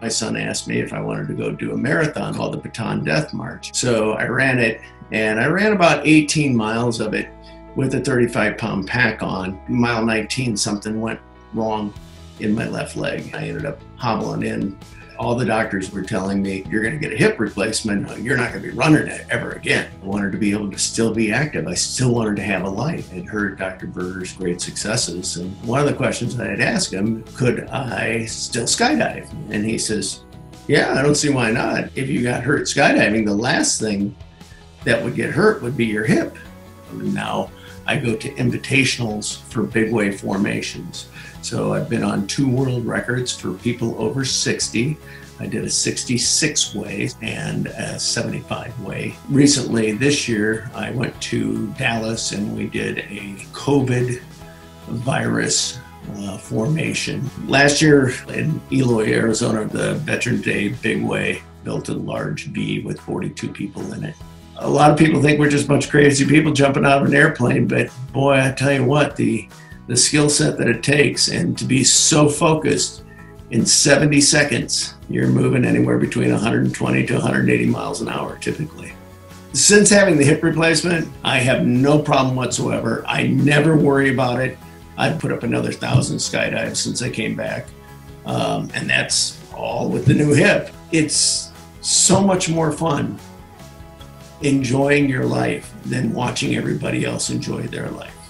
My son asked me if I wanted to go do a marathon called the Bataan Death March. So I ran it, and I ran about 18 miles of it with a 35 pound pack on. Mile 19, something went wrong in my left leg. I ended up hobbling in all the doctors were telling me, you're going to get a hip replacement. You're not going to be running it ever again. I wanted to be able to still be active. I still wanted to have a life. I'd heard Dr. Berger's great successes. And one of the questions I had asked him, could I still skydive? And he says, yeah, I don't see why not. If you got hurt skydiving, the last thing that would get hurt would be your hip. Now I go to invitationals for big way formations. So I've been on two world records for people over 60. I did a 66 way and a 75 way. Recently, this year, I went to Dallas and we did a COVID virus uh, formation. Last year in Eloy, Arizona, the Veteran Day Big Way built a large V with 42 people in it. A lot of people think we're just a bunch of crazy people jumping out of an airplane, but boy, I tell you what, the the skill set that it takes and to be so focused in 70 seconds you're moving anywhere between 120 to 180 miles an hour typically. Since having the hip replacement i have no problem whatsoever. I never worry about it. I've put up another thousand skydives since i came back um, and that's all with the new hip. It's so much more fun enjoying your life than watching everybody else enjoy their life